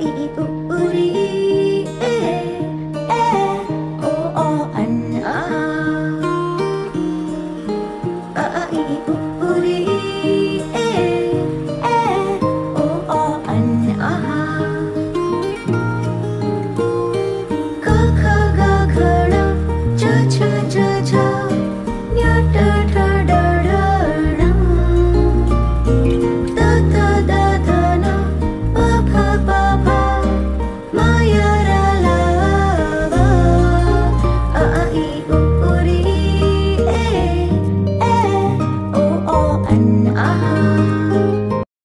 一一步